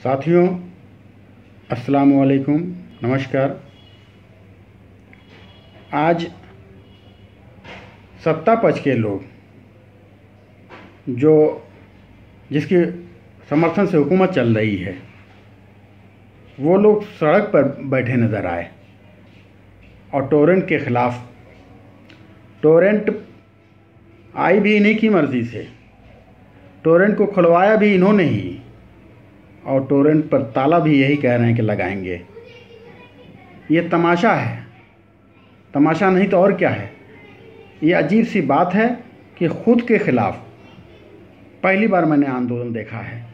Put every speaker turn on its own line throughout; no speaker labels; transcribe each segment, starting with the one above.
साथियों, अस्सलाम वालेकुम नमस्कार। आज सत्ता पक्ष के लोग, जो जिसके समर्थन से हुकूमत चल रही है, वो लोग सड़क पर बैठे नज़र आए और टोरेंट के ख़िलाफ़, टोरेंट आई भी इन्हीं की मर्ज़ी से, टोरेंट को खुलवाया भी इन्होंने ही। और टोरेंट पर ताला भी यही कह रहे हैं कि लगाएँगे। ये तमाशा है। तमाशा नहीं तो और क्या है? ये अजीब सी बात है कि ख़ुद के ख़िलाफ़ पहली बार मैंने आंदोलन देखा है।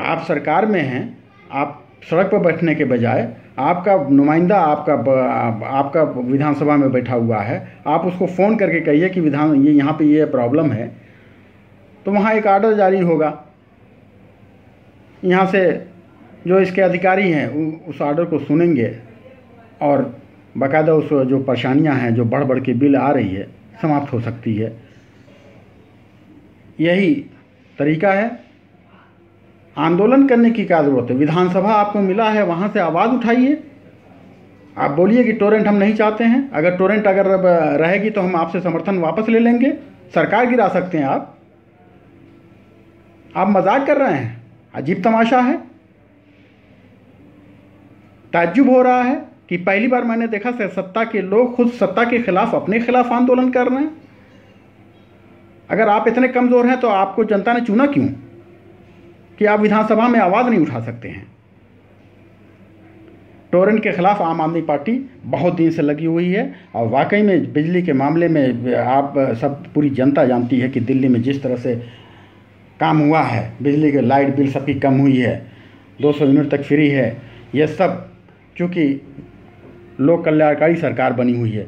आप सरकार में हैं, आप सड़क पर बैठने के बजाय आपका नुमाइंदा आपका आपका विधानसभा में बैठा हुआ है, आप उसको फ़ोन करके कहिए कि विधान, ये यहाँ पे ये प्रॉब्लम है तो वहाँ एक आर्डर जारी होगा। यहाँ से जो इसके अधिकारी हैं उस ऑर्डर को सुनेंगे और बाकायदा उस, जो परेशानियाँ हैं, जो बढ़ बढ़ के बिल आ रही है, समाप्त हो सकती है। यही तरीका है। आंदोलन करने की क्या ज़रूरत है? विधानसभा आपको मिला है, वहाँ से आवाज़ उठाइए। आप बोलिए कि टोरेंट हम नहीं चाहते हैं। अगर टोरेंट अगर रहेगी तो हम आपसे समर्थन वापस ले लेंगे। सरकार गिरा सकते हैं आप। आप मज़ाक कर रहे हैं। अजीब तमाशा है। ताज्जुब हो रहा है कि पहली बार मैंने देखा सत्ता के लोग खुद सत्ता के खिलाफ अपने खिलाफ आंदोलन कर रहे हैं। अगर आप इतने कमज़ोर हैं तो आपको जनता ने चुना क्यों? कि आप विधानसभा में आवाज़ नहीं उठा सकते हैं। टोरेंट के ख़िलाफ़ आम आदमी पार्टी बहुत दिन से लगी हुई है और वाकई में बिजली के मामले में आप सब पूरी जनता जानती है कि दिल्ली में जिस तरह से काम हुआ है, बिजली के लाइट बिल सबकी कम हुई है 200 यूनिट तक फ्री है, ये सब चूँकि लोक कल्याणकारी सरकार बनी हुई है।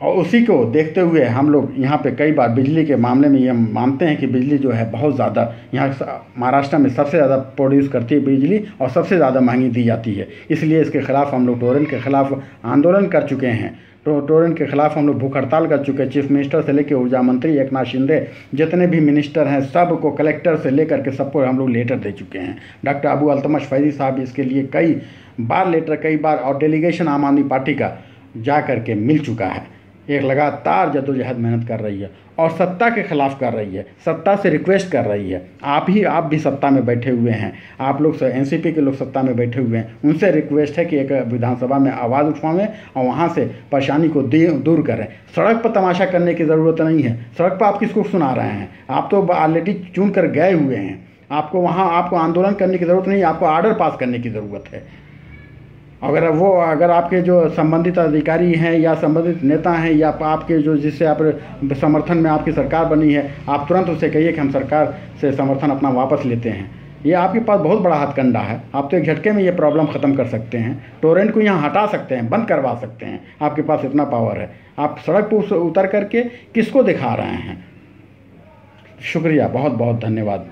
और उसी को देखते हुए हम लोग यहाँ पे कई बार बिजली के मामले में ये मानते हैं कि बिजली जो है बहुत ज़्यादा यहाँ महाराष्ट्र में सबसे ज़्यादा प्रोड्यूस करती है बिजली और सबसे ज़्यादा महँगी दी जाती है। इसलिए इसके ख़िलाफ़ हम लोग टोरेंट के ख़िलाफ़ आंदोलन कर चुके हैं। टोरेंट के ख़िलाफ़ हम लोग भूख हड़ताल कर चुके हैं। चीफ मिनिस्टर से लेकर ऊर्जा मंत्री एक नाथ शिंदे, जितने भी मिनिस्टर हैं सबको कलेक्टर से लेकर के सबको हम लोग लेटर दे चुके हैं। डॉक्टर अबू अलतमश फैजी साहब इसके लिए कई बार लेटर, कई बार और डेलीगेशन आम आदमी पार्टी का जा करके मिल चुका है। एक लगातार जद्दोजहद मेहनत कर रही है और सत्ता के खिलाफ कर रही है, सत्ता से रिक्वेस्ट कर रही है। आप ही, आप भी सत्ता में बैठे हुए हैं। आप लोग एनसीपी के लोग सत्ता में बैठे हुए हैं। उनसे रिक्वेस्ट है कि एक विधानसभा में आवाज़ उठवाएँ और वहाँ से परेशानी को दूर करें। सड़क पर तमाशा करने की ज़रूरत नहीं है। सड़क पर आप किसको सुना रहे हैं? आप तो ऑलरेडी चुन कर गए हुए हैं। आपको वहाँ, आपको आंदोलन करने की ज़रूरत नहीं, आपको आर्डर पास करने की ज़रूरत है। अगर वो, अगर आपके जो संबंधित अधिकारी हैं या संबंधित नेता हैं या आपके जो, जिससे आप समर्थन में आपकी सरकार बनी है, आप तुरंत उसे कहिए कि हम सरकार से समर्थन अपना वापस लेते हैं। ये आपके पास बहुत बड़ा हथकंडा है। आप तो एक झटके में ये प्रॉब्लम ख़त्म कर सकते हैं। टोरेंट को यहाँ हटा सकते हैं, बंद करवा सकते हैं। आपके पास इतना पावर है। आप सड़क पर उतर करके किसको दिखा रहे हैं? शुक्रिया, बहुत बहुत धन्यवाद।